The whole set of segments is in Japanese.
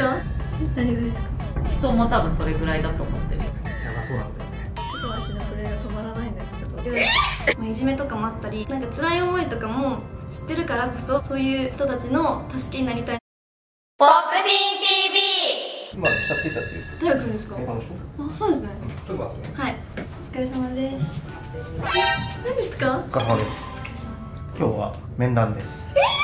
か？何がですか？人も多分それぐらいだと思ってる。よやばそうなんだよねちょっと足の震えが止まらないんですけど。まあいじめとかもあったりなんか辛い思いとかも知ってるからこそそういう人たちの助けになりたい。ポップティーン TV 今下ついたっていう大学ですか？あそうですね。ちょっと待ってね。はい。お疲れ様です。え何ですか？お疲れ様です。今日は面談です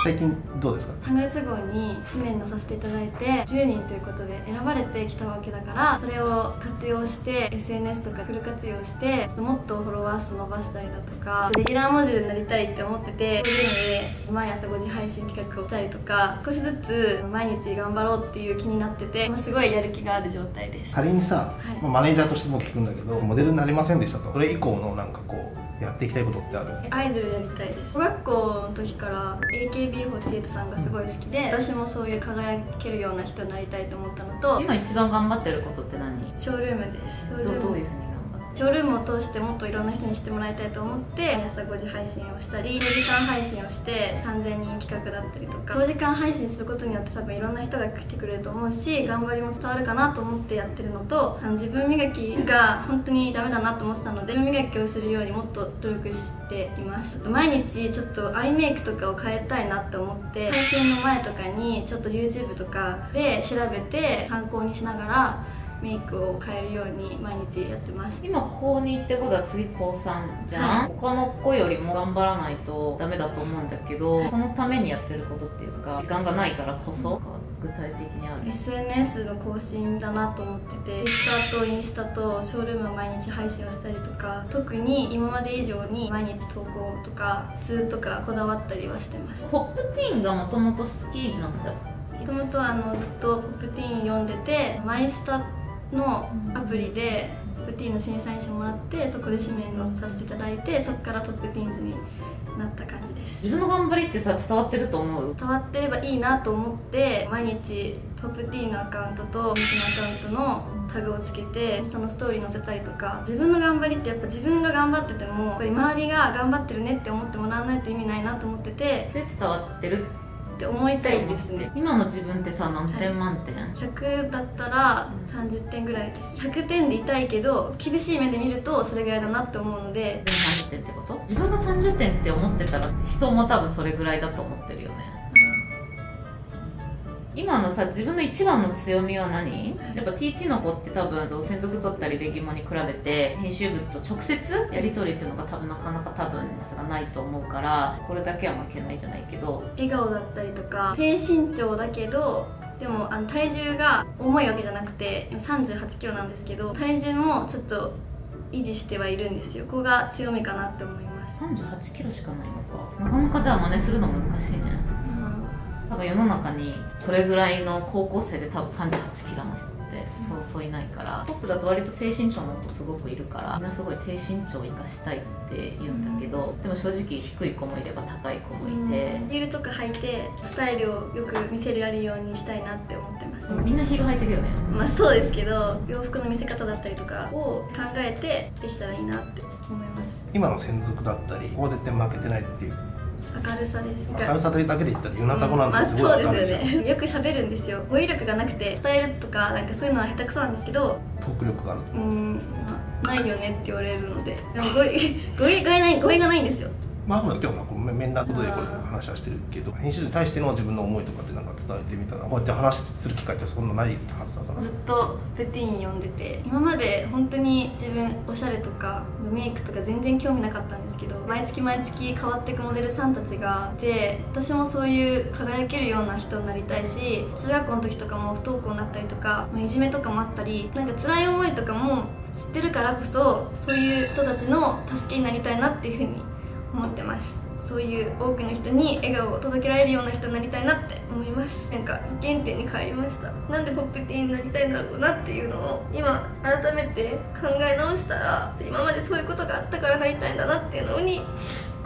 最近どうですか？3月号に紙面載させていただいて10人ということで選ばれてきたわけだからそれを活用して SNS とかフル活用してもっとフォロワー数伸ばしたりだとかレギュラーモデルになりたいって思っててそういうので毎朝5時配信企画をしたりとか少しずつ毎日頑張ろうっていう気になってて今すごいやる気がある状態です。仮にさ、はい。まあマネージャーとしても聞くんだけどモデルになりませんでしたと。それ以降のなんかこうやっていきたいことってある？アイドルやりたいです。小学校の時から AKB48 さんがすごい好きで私もそういう輝けるような人になりたいと思ったのと今一番頑張ってることって何？ショールームです。ショーどルーム。うどういうふうに？ショールームを通してもっといろんな人に知ってもらいたいと思って毎朝5時配信をしたり長時間配信をして3000人企画だったりとか長時間配信することによって多分いろんな人が来てくれると思うし頑張りも伝わるかなと思ってやってるのとあの自分磨きが本当にダメだなと思ってたので自分磨きをするようにもっと努力しています。毎日ちょっとアイメイクとかを変えたいなって思って配信の前とかにちょっと YouTube とかで調べて参考にしながらメイクを変えるように毎日やってます。今高2ってことは次高3じゃん、はい。他の子よりも頑張らないとダメだと思うんだけどそのためにやってることっていうか時間がないからこそ具体的にある？SNS の更新だなと思ってて Twitter とインスタとショールームを毎日配信をしたりとか特に今まで以上に毎日投稿とか通とかこだわったりはしてます。ポップティーンがもともと好きなんだもともとあのずっと「ポップティーン」読んでてマイスタのアプリでプティの審査員賞もらってそこで紙面をさせていただいてそこからトップティーンズになった感じです。自分の頑張りってさ伝わってると思う？伝わってればいいなと思って毎日ポップティーンのアカウントとミキのアカウントのタグをつけてインスタのストーリー載せたりとか自分の頑張りってやっぱ自分が頑張っててもやっぱり周りが頑張ってるねって思ってもらわないと意味ないなと思っててで伝わってる？って思いたいですね。今の自分ってさ何点満点、100だったら30点ぐらいです。100点でいたいけど厳しい目で見るとそれぐらいだなって思うので。で30点ってこと？自分が30点って思ってたら人も多分それぐらいだと思ってるよね今のさ自分の一番の強みは何？やっぱ TT の子って多分専属取ったりレギュマに比べて編集部と直接やり取りっていうのが多分なかなか多分がないと思うからこれだけは負けないじゃないけど。笑顔だったりとか低身長だけどでもあの体重が重いわけじゃなくて今3 8キロなんですけど体重もちょっと維持してはいるんですよ。ここが強みかなって思います。38キロしかないのか。なかなかじゃあ真似するの難しいね多分世の中にそれぐらいの高校生で多分38キロの人ってそうそういないからトップだと割と低身長の子すごくいるからみんなすごい低身長を生かしたいって言うんだけど、でも正直低い子もいれば高い子もいて、ヒールとか履いてスタイルをよく見せられるようにしたいなって思ってます。みんなヒール履いてるよね。まあそうですけど洋服の見せ方だったりとかを考えてできたらいいなって思います。今の専属だったりここは絶対負けてないっていう明るさです。明るさだけで言ったらユナタコなんまあてすそうですよね。よく喋るんですよ。語彙力がなくて伝えるとかなんかそういうのは下手くそなんですけど。トーク力があるうーん、まあ、ないよねって言われるので。でも語彙 語彙がない語彙がないんですよまあ、今日はこう面談のことでこれ話はしてるけど編集に対しての自分の思いとかってなんか伝えてみたらこうやって話する機会ってそんなないはずだから。ずっとプティーン読んでて今まで本当に自分おしゃれとかメイクとか全然興味なかったんですけど毎月毎月変わっていくモデルさんたちがいて私もそういう輝けるような人になりたいし中学校の時とかも不登校になったりとか、まあいじめとかもあったりなんか辛い思いとかも知ってるからこそそういう人たちの助けになりたいなっていうふうに思ってます。そういう多くの人に笑顔を届けられるような人になりたいなって思います。なんか原点に帰りました。なんでポップティーンになりたいんだろうなっていうのを今改めて考え直したら今までそういうことがあったからなりたいんだなっていうのに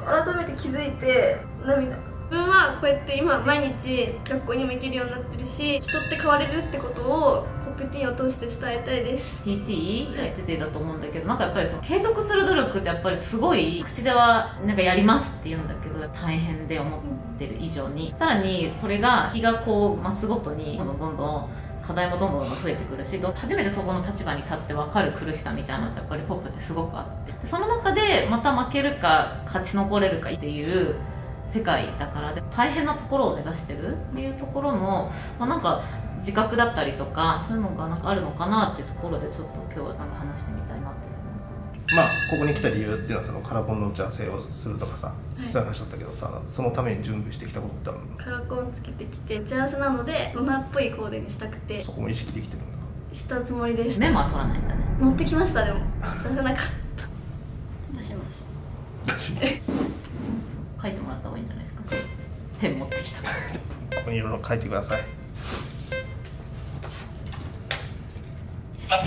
改めて気づいて涙。自分はこうやって今毎日学校にも行けるようになってるし人って変われるってことをポップティーンを通して伝えたいです。TT やっててだと思うんだけどなんかやっぱりその継続する努力ってやっぱりすごい口ではなんかやりますって言うんだけど大変で思ってる以上に。さらにそれが日がこう増すごとにどんどんどんどん変課題もどんどん増えてくるしど初めてそこの立場に立って分かる苦しさみたいなのってやっぱりポップってすごくあって。でその中でまた負けるか勝ち残れるかっていう世界だからで大変なところを目指してるっていうところの、まあ、なんか自覚だったりとかそういうのがなんかあるのかなっていうところでちょっと今日はなんか話してみたいなっていう。まあここに来た理由っていうのはそのカラコンの打ち合わせをするとかさ、いそういう話だったけどさそのために準備してきたことってあるの？カラコンつけてきて打ち合わせなので大人っぽいコーデにしたくて。そこも意識できてるんだ。したつもりです。メモは取らないんだね。持ってきましたでも。出せなかった。出します。私も 書いてもらった方がいいんじゃないですか。ペン持ってきた。ここにいろいろ書いてください何で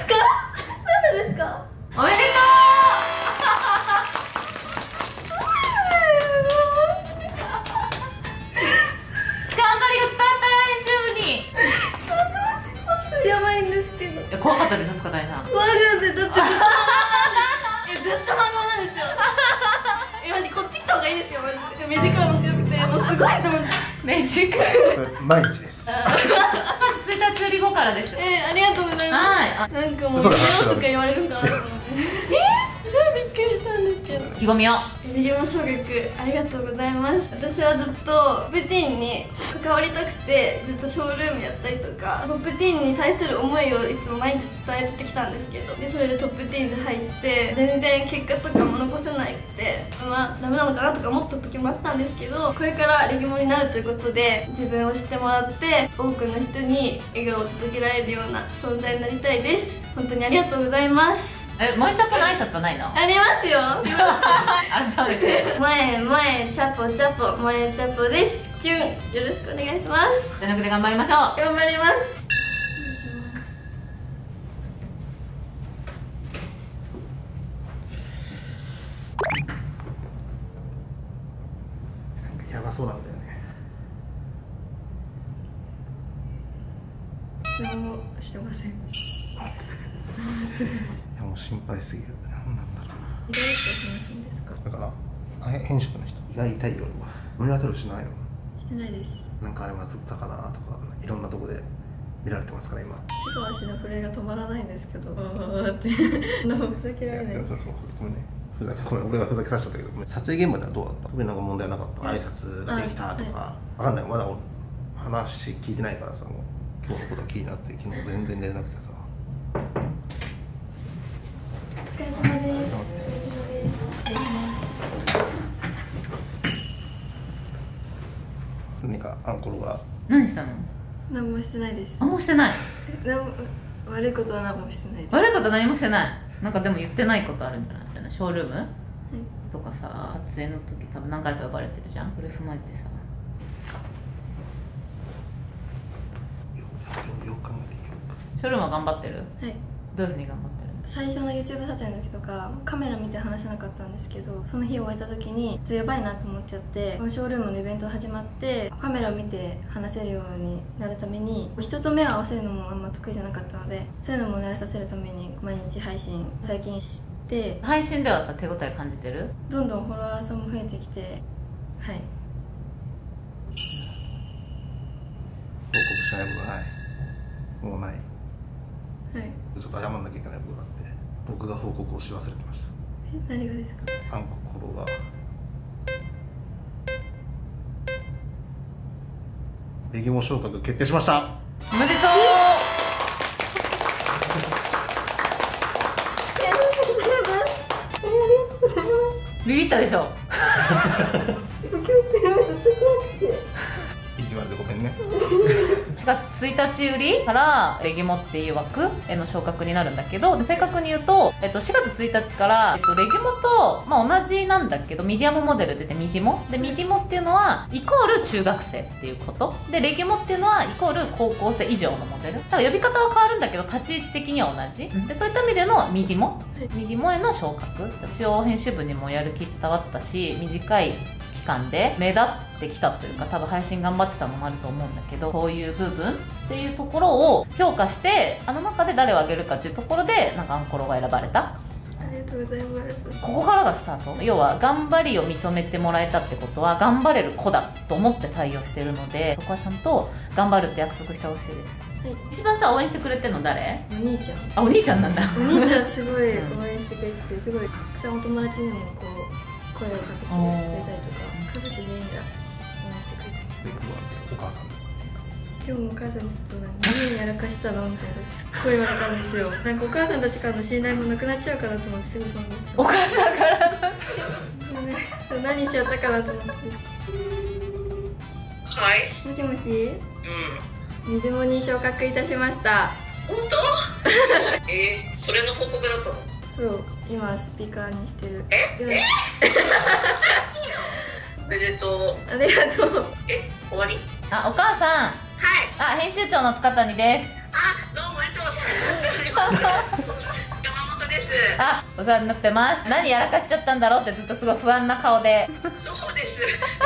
すかなんですかおめでとう頑張りが伝わったよ編集部にやばいんですけど。怖かったです塚谷さんマグでだっと漫画なんですえずっと漫画なんですよえマジこっち来た方がいいですよマジで目力も強くてもうすごいと思って毎日です1日売り後からです。えありがとうございます。はい。あ。なんかもうそうだやろうとか言われるんかなと思って。えすごいびっくりした意気込みを。レギモ小学ありがとうございます。私はずっとプティーンに関わりたくてずっとショールームやったりとかトップティーンに対する思いをいつも毎日伝えてきたんですけどでそれでトップティーンで入って全然結果とかも残せなくてまあダメなのかなとか思った時もあったんですけどこれからレギモになるということで自分を知ってもらって多くの人に笑顔を届けられるような存在になりたいです。本当にありがとうございます。え萌えちゃんの挨拶はないの？ありますよ。改めて前前チャポチャポ前チャポです。キュンよろしくお願いします。全力で頑張りましょう。頑張ります。やばそうなんだよね。何もしてません 心配すぎる。何なんだろう。どうして話すんですかなだからあへ編集部の人。胃が痛いよ。胸当たるしないの。してないです。なんかあれまずったかなとかいろんなとこで見られてますから今。手と足の震えが止まらないんですけどって。のふざけられない。そうそうごめんね。ふざけごめん俺がふざけさせたけど。撮影現場ではどうだった特になんか問題なかった。挨拶ができたとか。わかんない。まだ俺話聞いてないからさ今日のことが気になって昨日全然寝れなくてさ何かアンコロが何したの？何もしてないです。あもうしてない？何も悪いことは何もしてない。です悪いこと何もしてない？なんかでも言ってないことあるんじゃな。いショールーム？とかさ撮影の時多分何回か呼ばれてるじゃん？これ踏まえてさ。よよよく考えていいよショールームは頑張ってる？はい。どういうふうに頑張ってる最初の YouTube 撮影の時とかカメラ見て話せなかったんですけどその日終えた時にちょっとやばいなと思っちゃってこのショールームのイベント始まってカメラを見て話せるようになるために人と目を合わせるのもあんま得意じゃなかったのでそういうのも慣れさせるために毎日配信最近して配信ではさ手応え感じてる？どんどんフォロワーさんも増えてきてはい。報告しないことない。もうない。はい。ちょっと謝んなきゃいけないことがあって僕が報告をし忘れてましえ何がですか？たアンコロが。レギモ昇格決定しました。おめでとう。ビビったでしょ 月1日売りからレギモっていう枠への昇格になるんだけど正確に言うと、えっと、4月1日から、えっと、レギモと、まあ、同じなんだけどミディアムモデルってミディモ？でミディモっていうのはイコール中学生っていうこと？でレギモっていうのはイコール高校生以上のモデル？だから呼び方は変わるんだけど立ち位置的には同じ？でそういった意味でのミディモ？ミディモへの昇格？一応編集部にもやる気伝わったし短い期間で目立ってきたというか多分配信頑張ってたのもあると思うんだけどこういう部分っていうところを評価してあの中で誰を挙げるかっていうところでなんかアンコロが選ばれた。ありりがとうございます。ここからがスタート。要は頑張りを認めてもらえたってことは頑張れる子だと思って採用してるのでそこはちゃんと頑張るって約束してほしいです。はい。一番さ応援してくれてるの誰？お兄ちゃん。あお兄ちゃんなんだ。お兄ちゃん すごい応援してくれててすごいたくさんお友達にもこう声をかけてくれたりとか家族全員が応援してくれてでお母さん。今日もお母さんにちょっと何やらかしたのみたいなすっごい言われたんですよ。なんかお母さんたちからの信頼もなくなっちゃうかなと思ってすごい不安でお母さんから。のそう何しちゃったかなと思ってはい。もしもし？うん。水もに昇格いたしました。本当？えー、それの報告だったの？そう今スピーカーにしてる。え？今おめでとう。ありがとうえ、終わり？あお母さんはい。あ編集長の塚谷ですあ、どうもいつも。山本です。あお世話になってます何やらかしちゃったんだろうってずっとすごい不安な顔でそうです。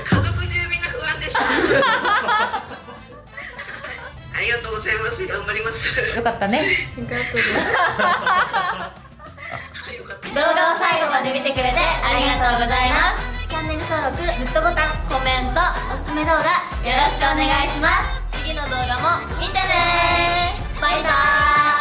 家族中みんな不安でした。ありがとうございます。頑張ります。よかったねよかったですよかった。動画を最後まで見てくれてありがとうございますチャンネル登録グッドボタンコメントおすすめ動画よろしくお願いします。次の動画も見てねバイバーイ。